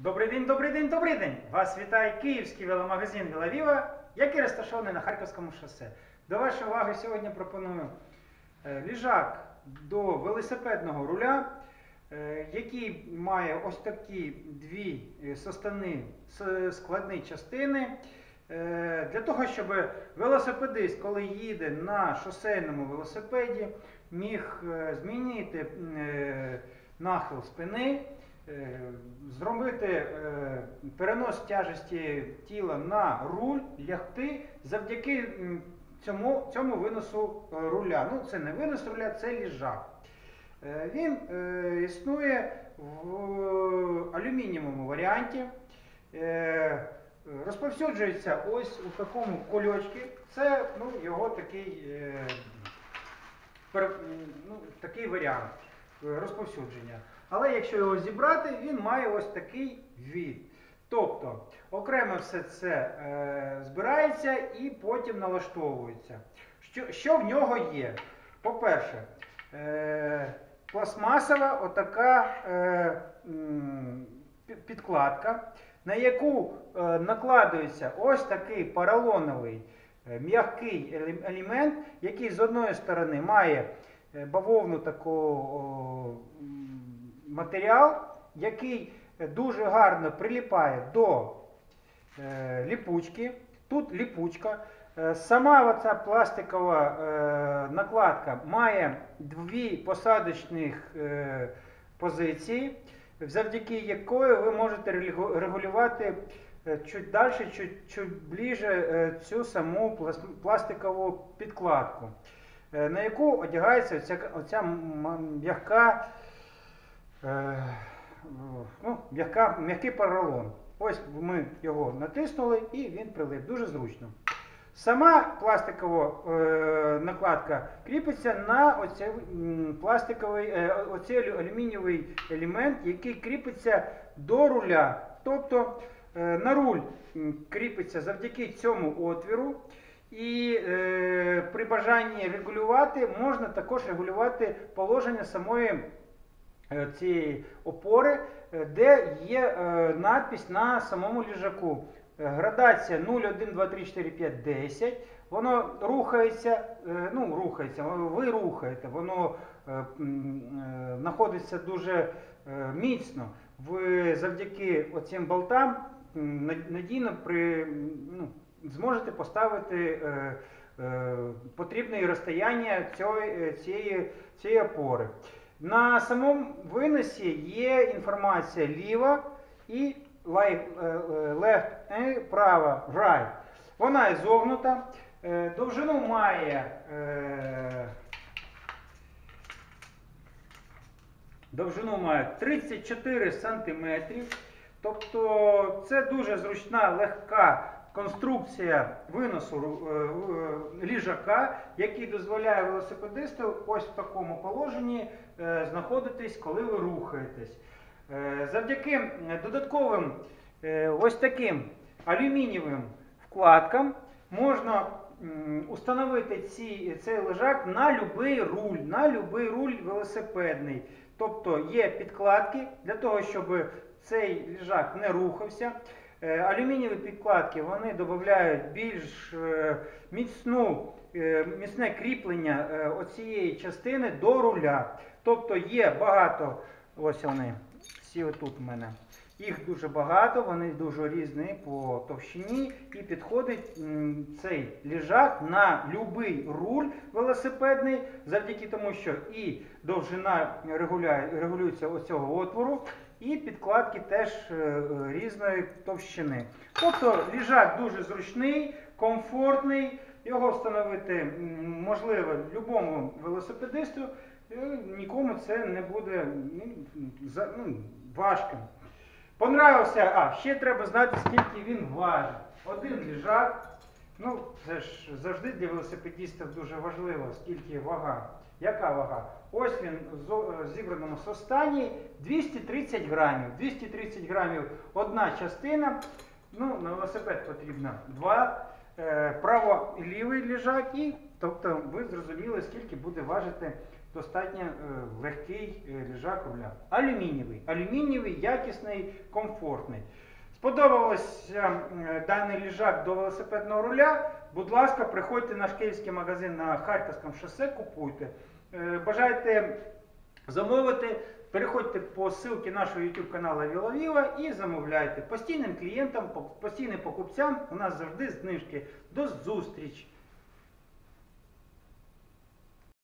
Добрий день, добрий день, добрий день! Вас вітає київський веломагазин Велавіва, який розташований на Харківському шосе. До вашої уваги сьогодні пропоную е, ліжак до велосипедного руля, е, який має ось такі дві е, составні складні частини. Для того, щоб велосипедист, коли їде на шосейному велосипеді, міг змінити нахил спини, зробити е, перенос тяжесті тіла на руль, лягти завдяки цьому, цьому виносу е, руля. Ну, це не винос руля, це ліжак. Е, Він е, існує в алюмінієвому варіанті. Е, Розповсюджується ось у такому кульочці. Це ну, його такий, е, ну, такий варіант е, розповсюдження. Але якщо його зібрати, він має ось такий від. Тобто окремо все це е, збирається і потім налаштовується. Що, що в нього є? По-перше, е, пластмасова отака е, підкладка, на яку е, накладується ось такий поролоновий е, м'який елемент, який з одної сторони має е, бавовну таку м, матеріал, який е, дуже гарно приліпає до е, ліпучки. Тут ліпучка. Е, Сама оця пластикова накладка має дві посадочних позиції, завдяки якої ви можете регулювати чуть далі, чуть, чуть ближче цю саму пластикову підкладку, на яку одягається оця, оця м'яка ну, м'яка, м'який поролон. Ось ми його натиснули і він прилип. Дуже зручно. Сама пластикова е, накладка кріпиться на оцей пластиковий, е, оцей алюмінієвий елемент, який кріпиться до руля. Тобто е, на руль кріпиться завдяки цьому отвіру. І е, при бажанні регулювати можна також регулювати положення самої е, цієї опори, е, де є е, надпись на самому ліжаку. Е, Градація 0, 1, 2, 3, 4, 5, 10. Воно рухається, е, ну рухається, ви рухаєте, воно е, е, знаходиться дуже е, міцно. Ви завдяки оцим болтам надійно при, ну, зможете поставити е, е, потрібне розстояння цієї, цієї опори. На самому виносі є інформація ліва і лай- е, е, left, і права, right. Вона зогнута. Е, Довжину має е, довжину має 34 см. Тобто це дуже зручна, легка конструкція виносу е, е, ліжака, який дозволяє велосипедисту ось в такому положенні е, знаходитись, коли ви рухаєтесь. Завдяки додатковим ось таким алюмінієвим вкладкам можна установити ці, цей лежак на будь-який руль, на будь-який руль велосипедний. Тобто є підкладки для того, щоб цей лежак не рухався. Е, Алюмінієві підкладки вони додають більш е, міцну, е, міцне кріплення оцієї частини до руля. Тобто є багато, ось вони, всі отут в мене. Їх дуже багато, вони дуже різні по товщині і підходить цей ліжак на будь-який руль велосипедний, завдяки тому, що і довжина регулюється оцього отвору, і підкладки теж е, різної товщини. Тобто ліжак дуже зручний, комфортний, його встановити можливо будь-якому велосипедисту, е, нікому це не буде ну, важким. Понравився, а ще треба знати, скільки він важить. Один ліжак. Ну, це ж завжди для велосипедістів дуже важливо, скільки вага. Яка вага? Ось він в е, зібраному состані 230 грамів. 230 грамів одна частина. Ну, на велосипед потрібно два. Е, право і лівий ліжак, і тобто ви зрозуміли, скільки буде важити достатньо е, легкий е, ліжак руля. Алюмінієвий. Алюмінієвий, якісний, комфортний. Сподобався е, даний ліжак до велосипедного руля. Будь ласка, приходьте наш київський магазин на Харківському шосе, купуйте. Бажаєте замовити, переходьте по ссылці нашого YouTube каналу Віла і замовляйте. Постійним клієнтам, постійним покупцям у нас завжди знижки. До зустрічі!